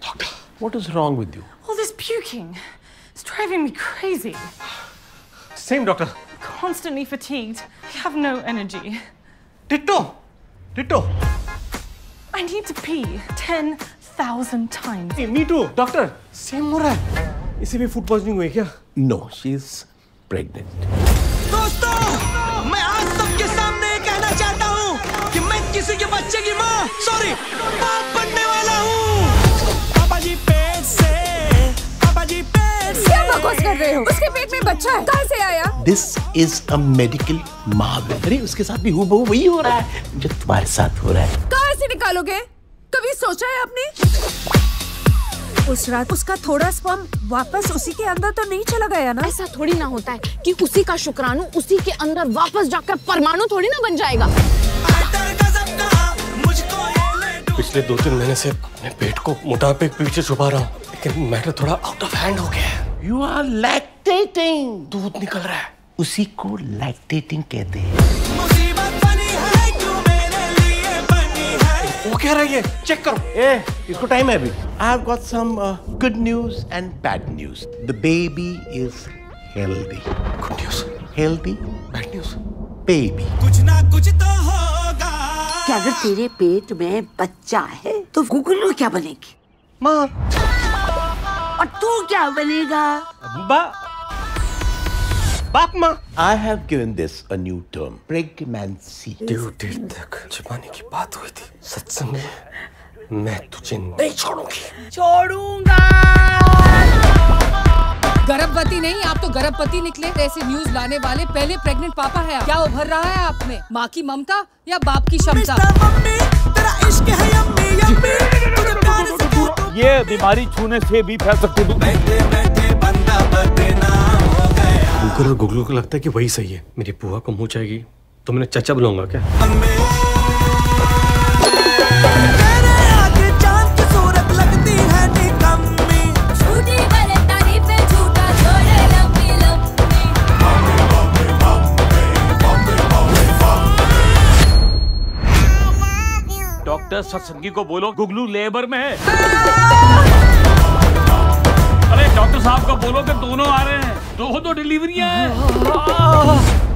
Doctor, what is wrong with you? All this puking. It's driving me crazy. Same, doctor. Constantly fatigued. I have no energy. Ditto. Ditto. I need to pee 10,000 times. Hey, me too, doctor. Same हो रहा है. इसे भी food poisoning हुई क्या? No, she's pregnant. दोस्तों मैं आज सबके सामने कहना चाहता हूँ कि मैं किसी के बच्चे की माँ सॉरी बाप रहे हो। उसके पेट में बच्चा है। कहाँ से आया? This is a medical marvel. अरे उसके साथ भी हूबहू वही हो रहा है जो तुम्हारे साथ हो रहा है। कहाँ से निकालोगे? कभी सोचा है आपने? उस रात उसका थोड़ा स्पर्म वापस उसी के अंदर तो नहीं चला गया ना? ऐसा थोड़ी ना होता है कि उसी का शुक्राणु उसी के अंदर वापस जाकर परमाणु थोड़ी ना बन जाएगा। पिछले दो तीन महीने से अपने पेट को मोटापे के पीछे छुपा रहा हूँ लेकिन मैटर थोड़ा आउट ऑफ़ हैंड हो गया है। You are lactating. दूध निकल रहा है उसी को lactating कहते हैं वो कह रहा है ये चेक करो ए, इसको टाइम है अभी I've got some uh, good news and bad news. The baby is healthy. Good news Healthy bad news baby. कुछ ना कुछ तो होगा क्या अगर तेरे पेट में बच्चा है तो गुगलू क्या बनेगी माँ और तू क्या बनेगा? बा बाप माँ। I have given this a new term. Pregnancy. Due date तक छिपाने की बात हुई थी। सत्संग में मैं तुझे नहीं छोड़ूँगी। छोड़ूँगा। गर्भवती नहीं आप तो गर्भवती निकले ऐसे न्यूज़ लाने वाले। पहले प्रेग्नेंट पापा है आप। क्या उभर रहा है आप में? माँ की ममता या बाप की क्षमता? तेरा इश्क है यम्मी यम्मी। बीमारी छूने से भी फैल सकती है। गुगलू को लगता है कि वही सही है। मेरी बुआ को मुँह जाएगी तो मैंने चचा बुलाऊँगा क्या? डॉक्टर सत्संगी को बोलो, गुगलू लेबर में है। अरे डॉक्टर साहब को बोलो कि दोनों आ रहे हैं। दो दो डिलीवरियाँ हैं।